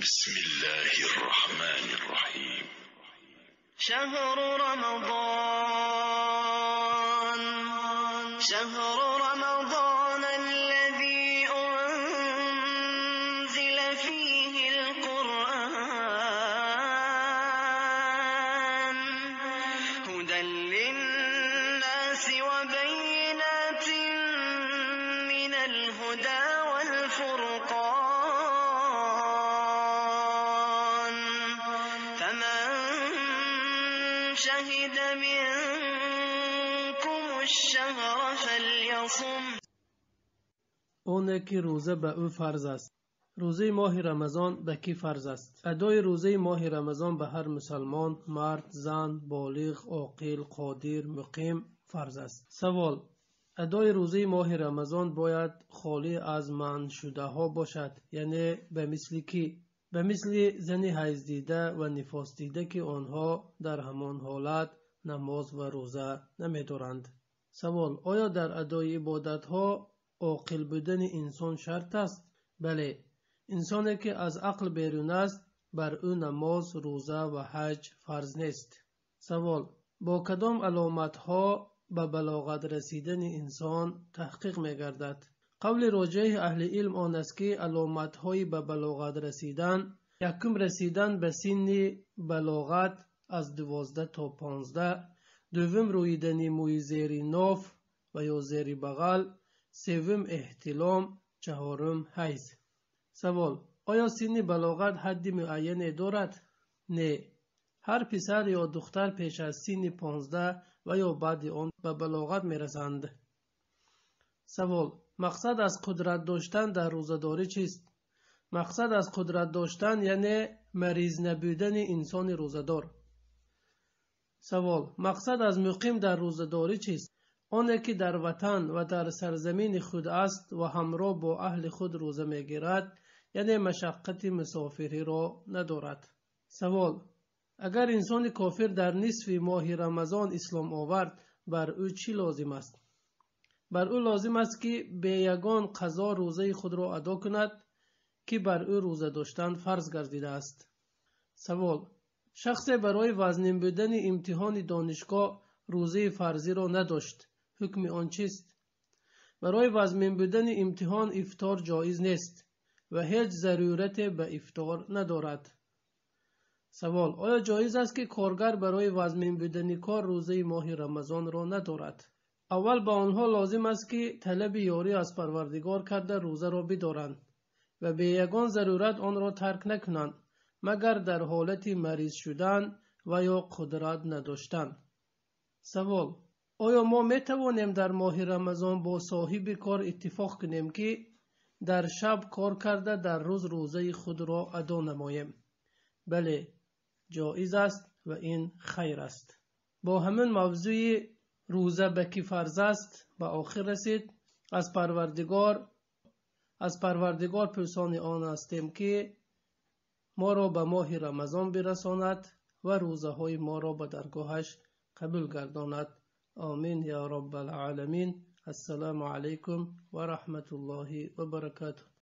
بسم الله الرحمن الرحيم. شهر رمضان. شهر رمضان الذي أنزل فيه القرآن. هدى للناس وبينات من الهدى والفرقان. شهد منكم الشهر فليصم оне ки рӯза ба ӯ фарз аст рӯзаи моҳи рамазон ба кӣ фарз аст адои рӯзаи моҳи рамазон ба ҳар мусалмон мард зан болиғ оқил қодир муқим фарз аст савол адои рӯзаи моҳи рамазон бояд холӣ аз манъшудаҳо бошад яъне ба мисли кӣ ба мисли зани ҳайздида ва нифосдида ки онҳо дар ҳамон ҳолат намоз ва рӯза намедоранд савол. Оё дар адои ибодатҳо оқил будани инсон шарт аст? Бале. Инсоне ки аз ақл берун аст бар ӯ намоз рӯза ва ҳаҷ фарз нест. Савол. Бо кадом аломатҳо ба балоғат расидани инсон таҳқиқ мегардад қавли роҷеҳи аҳли илм он аст ки аломатҳои ба балоғат расидан якум расидан ба синни балоғат аз дувоздаҳ то понздаҳ дуввум рӯидани мӯи зери ноф ва ё зери бағал севум эҳтилом чаҳорум ҳайз. Савол оё синни балоғат ҳадди муайяне дорад не ҳар писар ё духтар пеш аз синни понздаҳ ва ё баъди он ба балоғат мерасанд савол мақсад аз қудрат доштан дар рӯзадорӣ чист? Мақсад аз қудрат доштан яъне мариз набудани инсони рӯзадор. Савол мақсад аз муқим дар рӯзадорӣ чист? Оне ки дар ватан ва дар сарзамини худ аст ва ҳамроҳ бо аҳли худ рӯза мегирад яъне машаққати мусофириро надорад. Савол агар инсони кофир дар нисфи моҳи рамазон ислом овард бар ӯ чӣ лозим аст бар ӯ лозим аст ки бе ягон қазо рӯзаи худро адо кунад ки бар ӯ рӯза доштан фарз гардидааст савол. Шахсе барои вазнин будани имтиҳони донишгоҳ рӯзаи фарзиро надошт. Ҳукми он чист? Барои вазнин будани имтиҳон ифтор ҷоиз нест ва ҳеҷ зарурате ба ифтор надорад. Савол. Оё ҷоиз аст ки коргар барои вазнин будани кор рӯзаи моҳи рамазонро надорад аввал ба онҳо лозим аст ки талаби ёрӣ аз парвардигор карда рӯзаро бидоранд ва бе ягон зарурат онро тарк накунанд магар дар ҳолати мариз шудан ва ё қудрат надоштан савол. Оё мо метавонем дар моҳи рамазон бо соҳиби кор иттифоқ кунем ки дар шаб кор карда дар рӯз рӯзаи худро адо намоем? Бале ҷоиз аст ва ин хайр аст. Бо ҳамин мавзӯи рӯза ба кӣ фарз аст ба охир расид аз парвардигор аз парвардигор пурсони он ҳастем ки моро ба моҳи рамазон бирасонад ва рӯзаҳои моро ба даргоҳаш қабул гардонад. Омин я роббалааламин ассалому алайкум ва раҳматуллоҳи ва баракатуh